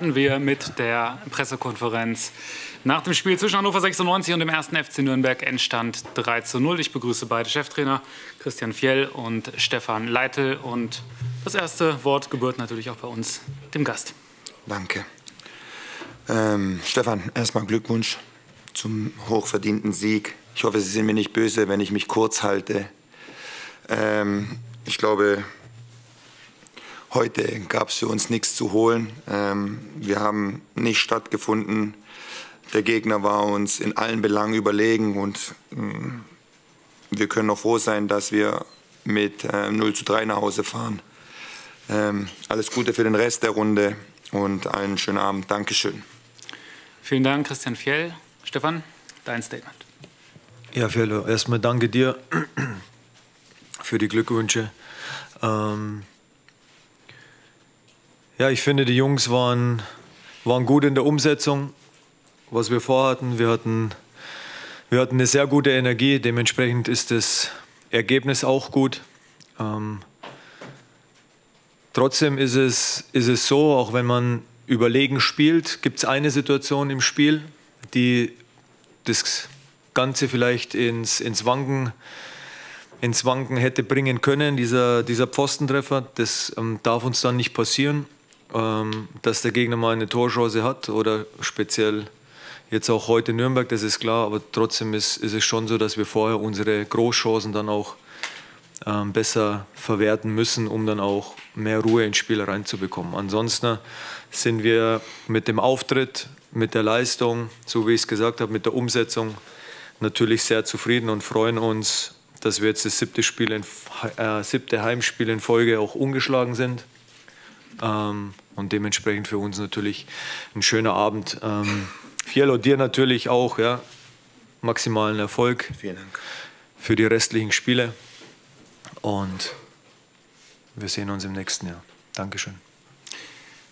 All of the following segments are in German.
wir mit der Pressekonferenz nach dem Spiel zwischen Hannover 96 und dem ersten FC Nürnberg Endstand 3 zu 0. Ich begrüße beide Cheftrainer, Christian Fjell und Stefan Leitl. Und das erste Wort gebührt natürlich auch bei uns, dem Gast. Danke. Ähm, Stefan, erstmal Glückwunsch zum hochverdienten Sieg. Ich hoffe, Sie sind mir nicht böse, wenn ich mich kurz halte. Ähm, ich glaube, Heute gab es für uns nichts zu holen. Ähm, wir haben nicht stattgefunden. Der Gegner war uns in allen Belangen überlegen und ähm, wir können noch froh sein, dass wir mit äh, 0 zu 3 nach Hause fahren. Ähm, alles Gute für den Rest der Runde und einen schönen Abend. Dankeschön. Vielen Dank, Christian Fjell. Stefan, dein Statement. Ja, Fjell, erstmal danke dir für die Glückwünsche. Ähm, ja, ich finde, die Jungs waren, waren gut in der Umsetzung, was wir vorhatten. Wir hatten, wir hatten eine sehr gute Energie, dementsprechend ist das Ergebnis auch gut. Ähm, trotzdem ist es, ist es so, auch wenn man überlegen spielt, gibt es eine Situation im Spiel, die das Ganze vielleicht ins, ins Wanken ins Wanken hätte bringen können, dieser, dieser Pfostentreffer. Das ähm, darf uns dann nicht passieren dass der Gegner mal eine Torchance hat oder speziell jetzt auch heute Nürnberg, das ist klar, aber trotzdem ist, ist es schon so, dass wir vorher unsere Großchancen dann auch ähm, besser verwerten müssen, um dann auch mehr Ruhe ins Spiel reinzubekommen. Ansonsten sind wir mit dem Auftritt, mit der Leistung, so wie ich es gesagt habe, mit der Umsetzung natürlich sehr zufrieden und freuen uns, dass wir jetzt das siebte, Spiel in, äh, siebte Heimspiel in Folge auch ungeschlagen sind. Ähm, und dementsprechend für uns natürlich ein schöner Abend. Ähm, Fiello, dir natürlich auch ja, maximalen Erfolg Vielen Dank. für die restlichen Spiele. Und wir sehen uns im nächsten Jahr. Dankeschön.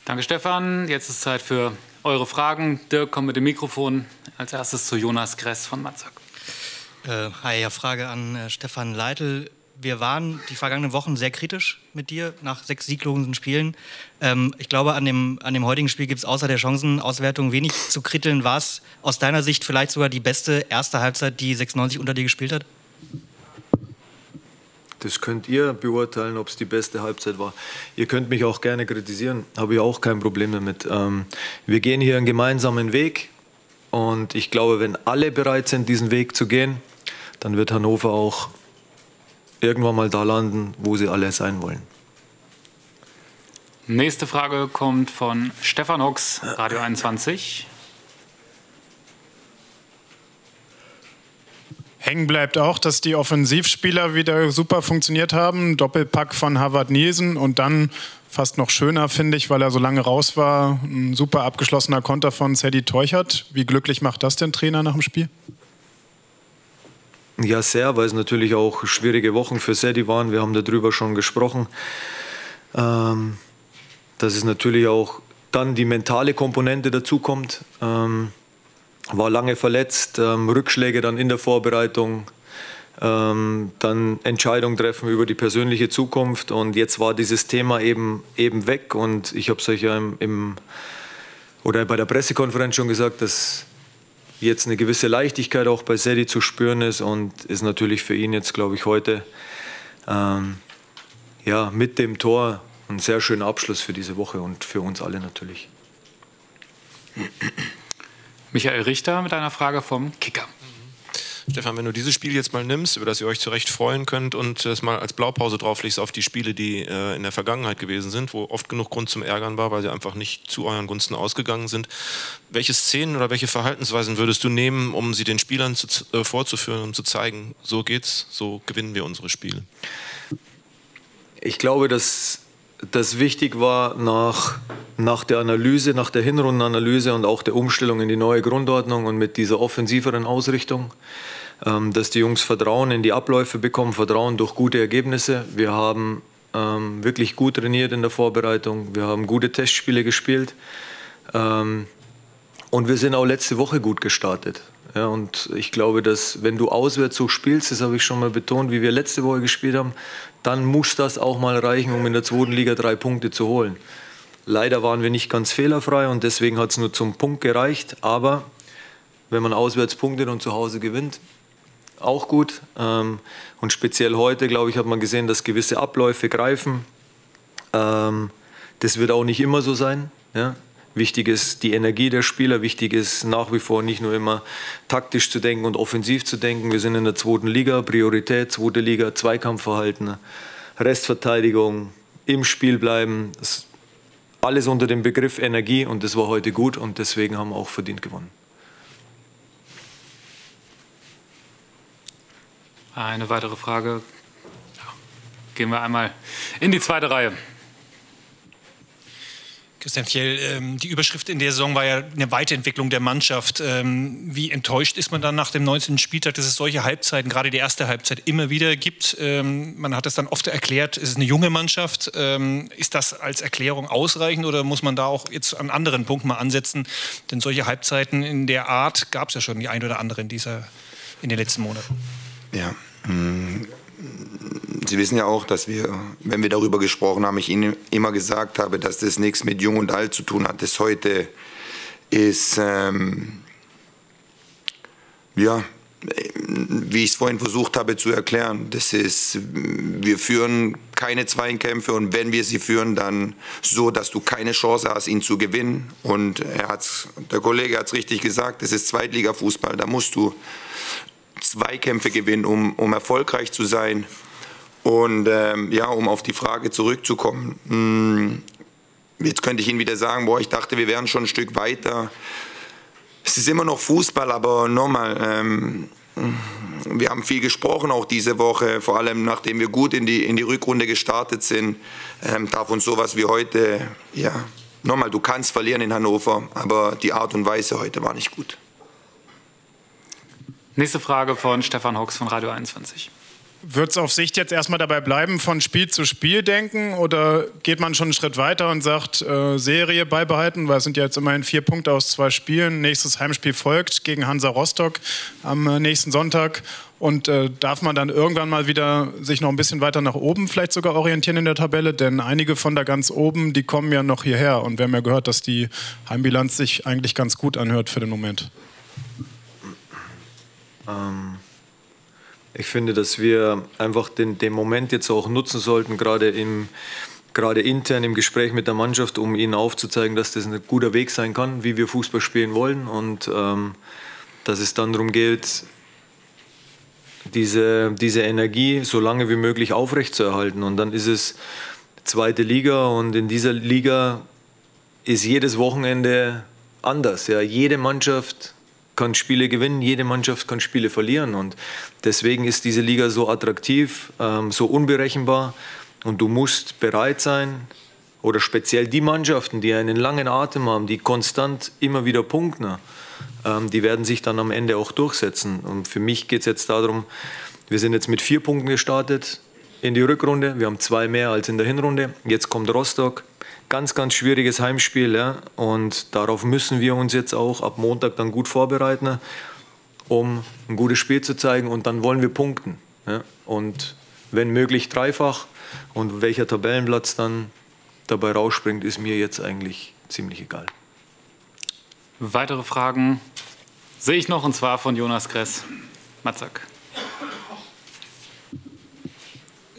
Danke, Stefan. Jetzt ist Zeit für eure Fragen. Dirk kommt mit dem Mikrofon. Als erstes zu Jonas Gress von Matzak. Äh, hi, ja, Frage an äh, Stefan Leitl wir waren die vergangenen Wochen sehr kritisch mit dir nach sechs sieglosen Spielen. Ähm, ich glaube, an dem, an dem heutigen Spiel gibt es außer der Chancenauswertung wenig zu kritteln. War es aus deiner Sicht vielleicht sogar die beste erste Halbzeit, die 96 unter dir gespielt hat? Das könnt ihr beurteilen, ob es die beste Halbzeit war. Ihr könnt mich auch gerne kritisieren, habe ich auch kein Problem damit. Ähm, wir gehen hier einen gemeinsamen Weg und ich glaube, wenn alle bereit sind, diesen Weg zu gehen, dann wird Hannover auch irgendwann mal da landen, wo sie alle sein wollen. Nächste Frage kommt von Stefan Hux, Radio 21. Hängen bleibt auch, dass die Offensivspieler wieder super funktioniert haben. Doppelpack von Harvard Nielsen und dann fast noch schöner, finde ich, weil er so lange raus war. Ein super abgeschlossener Konter von Sadie Teuchert. Wie glücklich macht das den Trainer nach dem Spiel? Ja, sehr, weil es natürlich auch schwierige Wochen für Sedi waren. Wir haben darüber schon gesprochen. Ähm, dass es natürlich auch dann die mentale Komponente dazukommt. Ähm, war lange verletzt, ähm, Rückschläge dann in der Vorbereitung, ähm, dann Entscheidungen treffen über die persönliche Zukunft. Und jetzt war dieses Thema eben, eben weg. Und ich habe es euch ja im, im, oder bei der Pressekonferenz schon gesagt, dass jetzt eine gewisse Leichtigkeit auch bei Sedi zu spüren ist und ist natürlich für ihn jetzt, glaube ich, heute ähm, ja, mit dem Tor ein sehr schöner Abschluss für diese Woche und für uns alle natürlich. Michael Richter mit einer Frage vom Kicker. Stefan, wenn du dieses Spiel jetzt mal nimmst, über das ihr euch zurecht freuen könnt und es mal als Blaupause drauflegst auf die Spiele, die äh, in der Vergangenheit gewesen sind, wo oft genug Grund zum Ärgern war, weil sie einfach nicht zu euren Gunsten ausgegangen sind. Welche Szenen oder welche Verhaltensweisen würdest du nehmen, um sie den Spielern zu, äh, vorzuführen, um zu zeigen, so geht's, so gewinnen wir unsere Spiele? Ich glaube, dass das wichtig war nach, nach der Analyse, nach der Hinrundenanalyse und auch der Umstellung in die neue Grundordnung und mit dieser offensiveren Ausrichtung, ähm, dass die Jungs Vertrauen in die Abläufe bekommen, Vertrauen durch gute Ergebnisse. Wir haben ähm, wirklich gut trainiert in der Vorbereitung, wir haben gute Testspiele gespielt ähm, und wir sind auch letzte Woche gut gestartet. Ja, und ich glaube, dass wenn du auswärts so spielst, das habe ich schon mal betont, wie wir letzte Woche gespielt haben, dann muss das auch mal reichen, um in der zweiten Liga drei Punkte zu holen. Leider waren wir nicht ganz fehlerfrei und deswegen hat es nur zum Punkt gereicht. Aber wenn man auswärts punktet und zu Hause gewinnt, auch gut. Ähm, und speziell heute, glaube ich, hat man gesehen, dass gewisse Abläufe greifen. Ähm, das wird auch nicht immer so sein. Wichtig ist die Energie der Spieler, wichtig ist nach wie vor nicht nur immer taktisch zu denken und offensiv zu denken. Wir sind in der zweiten Liga, Priorität, zweite Liga, Zweikampfverhalten, Restverteidigung, im Spiel bleiben. Alles unter dem Begriff Energie und das war heute gut und deswegen haben wir auch verdient gewonnen. Eine weitere Frage. Gehen wir einmal in die zweite Reihe. Christian Fjell, ähm, die Überschrift in der Saison war ja eine Weiterentwicklung der Mannschaft. Ähm, wie enttäuscht ist man dann nach dem 19. Spieltag, dass es solche Halbzeiten, gerade die erste Halbzeit, immer wieder gibt? Ähm, man hat es dann oft erklärt, es ist eine junge Mannschaft. ist das als Erklärung ausreichend oder muss man da auch jetzt an anderen Punkten mal ansetzen? Denn solche Halbzeiten in der Art gab es ja schon die ein oder andere in, dieser, in den letzten Monaten. Ja, Sie wissen ja auch, dass wir, wenn wir darüber gesprochen haben, ich Ihnen immer gesagt habe, dass das nichts mit Jung und Alt zu tun hat. Das heute ist, ähm, ja, wie ich es vorhin versucht habe zu erklären, das ist, wir führen keine Zweikämpfe und wenn wir sie führen, dann so, dass du keine Chance hast, ihn zu gewinnen. Und er hat's, der Kollege hat es richtig gesagt, das ist Zweitliga-Fußball, da musst du Zweikämpfe gewinnen, um, um erfolgreich zu sein. Und ähm, ja, um auf die Frage zurückzukommen. Mh, hm, jetzt könnte ich Ihnen wieder sagen, boah, ich dachte, wir wären schon ein Stück weiter. Es ist immer noch Fußball, aber nochmal, ähm, wir haben viel gesprochen auch diese Woche, vor allem nachdem wir gut in die, in die Rückrunde gestartet sind, ähm, darf uns sowas wie heute, ja, nochmal, du kannst verlieren in Hannover, aber die Art und Weise heute war nicht gut. Nächste Frage von Stefan Hawks von Radio 21. Wird es auf Sicht jetzt erstmal dabei bleiben, von Spiel zu Spiel denken oder geht man schon einen Schritt weiter und sagt, äh, Serie beibehalten, weil es sind ja jetzt immerhin vier Punkte aus zwei Spielen. Nächstes Heimspiel folgt gegen Hansa Rostock am äh, nächsten Sonntag. Und äh, darf man dann irgendwann mal wieder sich noch ein bisschen weiter nach oben vielleicht sogar orientieren in der Tabelle? Denn einige von da ganz oben, die kommen ja noch hierher. Und wir haben ja gehört, dass die Heimbilanz sich eigentlich ganz gut anhört für den Moment. Ähm, ich finde, dass wir einfach den, den Moment jetzt auch nutzen sollten, gerade im gerade intern im Gespräch mit der Mannschaft, um ihnen aufzuzeigen, dass das ein guter Weg sein kann, wie wir Fußball spielen wollen und ähm, dass es dann darum geht, diese, diese Energie so lange wie möglich aufrechtzuerhalten. Und dann ist es zweite Liga und in dieser Liga ist jedes Wochenende anders. Ja. Jede Mannschaft kann Spiele gewinnen, jede Mannschaft kann Spiele verlieren. Und deswegen ist diese Liga so attraktiv, ähm, so unberechenbar. Und du musst bereit sein, oder speziell die Mannschaften, die einen langen Atem haben, die konstant immer wieder punkten, ähm, die werden sich dann am Ende auch durchsetzen. Und für mich geht es jetzt darum, wir sind jetzt mit vier Punkten gestartet in die Rückrunde. Wir haben zwei mehr als in der Hinrunde. Jetzt kommt Rostock ganz, ganz schwieriges Heimspiel. Ja? Und darauf müssen wir uns jetzt auch ab Montag dann gut vorbereiten, um ein gutes Spiel zu zeigen. Und dann wollen wir punkten. Ja? Und wenn möglich dreifach. Und welcher Tabellenplatz dann dabei rausspringt, ist mir jetzt eigentlich ziemlich egal. Weitere Fragen sehe ich noch, und zwar von Jonas Kress. Matzak.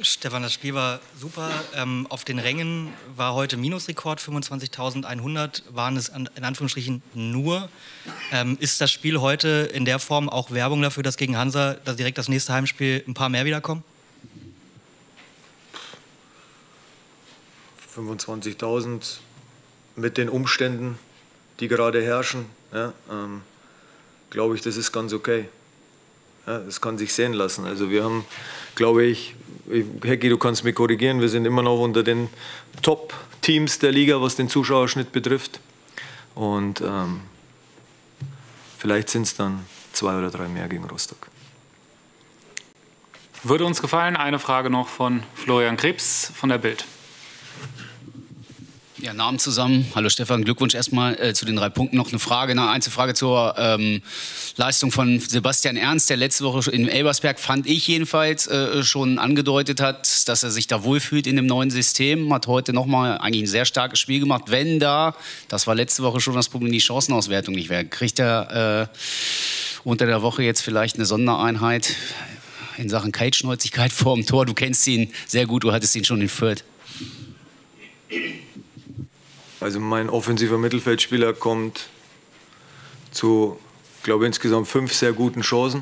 Stefan, das Spiel war super. Ähm, auf den Rängen war heute Minusrekord, 25.100 waren es in Anführungsstrichen nur. Ähm, ist das Spiel heute in der Form auch Werbung dafür, dass gegen Hansa dass direkt das nächste Heimspiel ein paar mehr wiederkommen? 25.000 mit den Umständen, die gerade herrschen, ja, ähm, glaube ich, das ist ganz okay. Ja, das kann sich sehen lassen. Also wir haben, glaube ich, Hecki, du kannst mich korrigieren, wir sind immer noch unter den Top-Teams der Liga, was den Zuschauerschnitt betrifft. Und ähm, vielleicht sind es dann zwei oder drei mehr gegen Rostock. Würde uns gefallen, eine Frage noch von Florian Krebs von der Bild. Ja, Namen zusammen. Hallo Stefan, Glückwunsch erstmal äh, zu den drei Punkten. Noch eine Frage, eine Einzelfrage zur ähm, Leistung von Sebastian Ernst, der letzte Woche in Elbersberg, fand ich jedenfalls, äh, schon angedeutet hat, dass er sich da wohlfühlt in dem neuen System. Hat heute nochmal eigentlich ein sehr starkes Spiel gemacht. Wenn da, das war letzte Woche schon das Problem, die Chancenauswertung nicht wäre, kriegt er äh, unter der Woche jetzt vielleicht eine Sondereinheit in Sachen Kaltschnäuzigkeit vor dem Tor. Du kennst ihn sehr gut, du hattest ihn schon in Fürth. Also mein offensiver Mittelfeldspieler kommt zu, glaube insgesamt fünf sehr guten Chancen.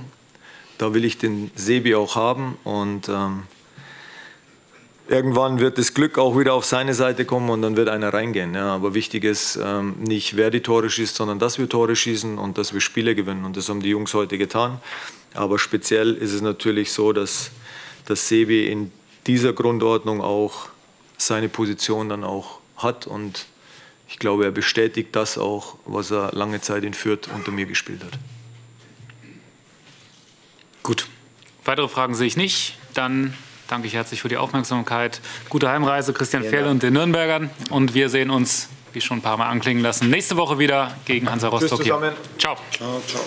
Da will ich den Sebi auch haben und ähm, irgendwann wird das Glück auch wieder auf seine Seite kommen und dann wird einer reingehen. Ja. Aber wichtig ist ähm, nicht, wer die Tore schießt, sondern dass wir Tore schießen und dass wir Spiele gewinnen. Und das haben die Jungs heute getan. Aber speziell ist es natürlich so, dass, dass Sebi in dieser Grundordnung auch seine Position dann auch hat und ich glaube, er bestätigt das auch, was er lange Zeit in Fürth unter mir gespielt hat. Gut. Weitere Fragen sehe ich nicht. Dann danke ich herzlich für die Aufmerksamkeit. Gute Heimreise, Christian ja, Fjell und den Nürnbergern. Und wir sehen uns, wie schon ein paar Mal anklingen lassen, nächste Woche wieder gegen Hansa Rostock. Ciao. Ciao, ciao.